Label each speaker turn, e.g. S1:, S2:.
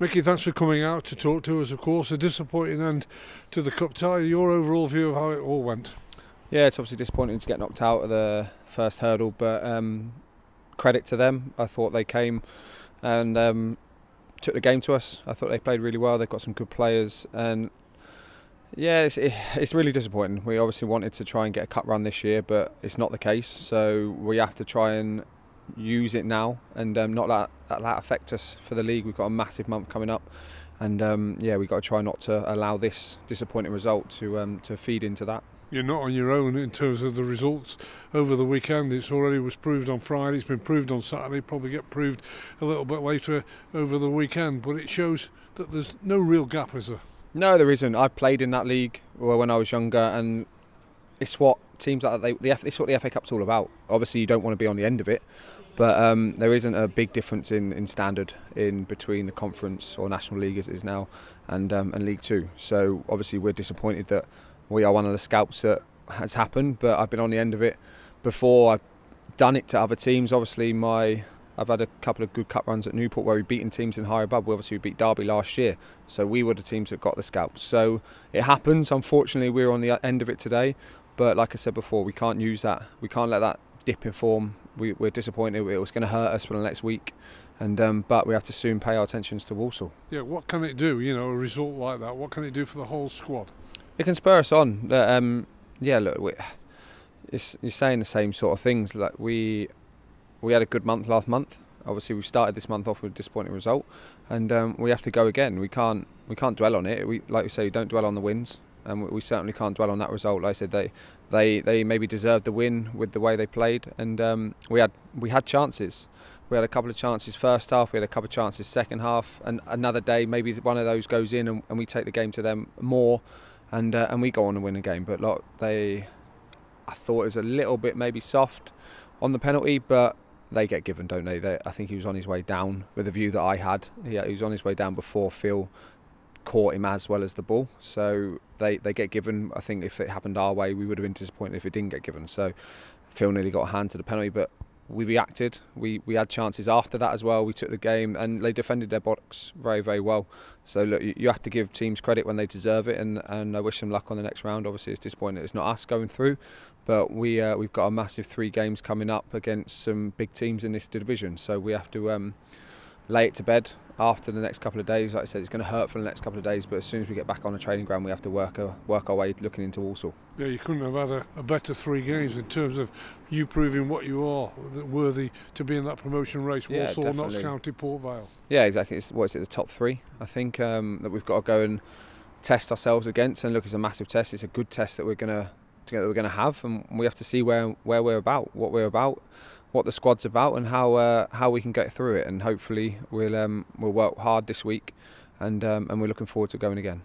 S1: Mickey, thanks for coming out to talk to us. Of course, a disappointing end to the cup tie. Your overall view of how it all went?
S2: Yeah, it's obviously disappointing to get knocked out of the first hurdle, but um, credit to them. I thought they came and um, took the game to us. I thought they played really well. They've got some good players, and yeah, it's, it's really disappointing. We obviously wanted to try and get a cup run this year, but it's not the case. So we have to try and use it now and um, not let that, that affect us for the league. We've got a massive month coming up, and um, yeah, we've got to try not to allow this disappointing result to um, to feed into that.
S1: You're not on your own in terms of the results over the weekend. It's already was proved on Friday. It's been proved on Saturday. Probably get proved a little bit later over the weekend. But it shows that there's no real gap, is there?
S2: No, there isn't. I played in that league when I was younger, and it's what teams like they, the, it's what the FA Cup's all about. Obviously, you don't want to be on the end of it, but um, there isn't a big difference in, in standard in between the conference or national league as it is now and um, and League Two. So obviously, we're disappointed that we are one of the scalps that has happened. But I've been on the end of it before. I've done it to other teams. Obviously, my I've had a couple of good cup runs at Newport where we've beaten teams in higher above. We obviously beat Derby last year, so we were the teams that got the scalps. So it happens. Unfortunately, we're on the end of it today. But like I said before, we can't use that. We can't let that dip in form. We, are disappointed. It was going to hurt us for the next week, and um, but we have to soon pay our attentions to Walsall.
S1: Yeah, what can it do? You know, a result like that. What can it do for the whole squad?
S2: It can spur us on. Um, yeah, look, we, it's, you're saying the same sort of things. Like we we had a good month last month. Obviously, we started this month off with a disappointing result, and um, we have to go again. We can't we can't dwell on it. We like you say, we don't dwell on the wins and we certainly can't dwell on that result. Like I said, they they they maybe deserved the win with the way they played, and um, we had we had chances. We had a couple of chances first half. We had a couple of chances second half, and another day maybe one of those goes in, and, and we take the game to them more, and uh, and we go on and win a game. But look, they, I thought it was a little bit maybe soft on the penalty, but they get given, don't they? they I think he was on his way down with the view that I had. Yeah, he was on his way down before Phil caught him as well as the ball. So they, they get given. I think if it happened our way, we would have been disappointed if it didn't get given. So Phil nearly got a hand to the penalty, but we reacted. We we had chances after that as well. We took the game and they defended their box very very well. So look, you, you have to give teams credit when they deserve it, and, and I wish them luck on the next round. Obviously, it's disappointing it's not us going through, but we uh, we've got a massive three games coming up against some big teams in this division. So we have to. Um, lay it to bed after the next couple of days. Like I said, it's going to hurt for the next couple of days, but as soon as we get back on the training ground, we have to work our, work our way looking into Walsall.
S1: Yeah, you couldn't have had a, a, better three games in terms of you proving what you are, worthy to be in that promotion race.
S2: Yeah,
S1: Walsall,
S2: definitely.
S1: Notts County, Port Vale.
S2: Yeah, exactly. It's, what is it, the top three? I think um, that we've got to go and test ourselves against. And look, it's a massive test. It's a good test that we're going to that we're going to have, and we have to see where where we're about, what we're about what the squad's about and how uh, how we can get through it. And hopefully we'll um, we'll work hard this week, and um, and we're looking forward to going again.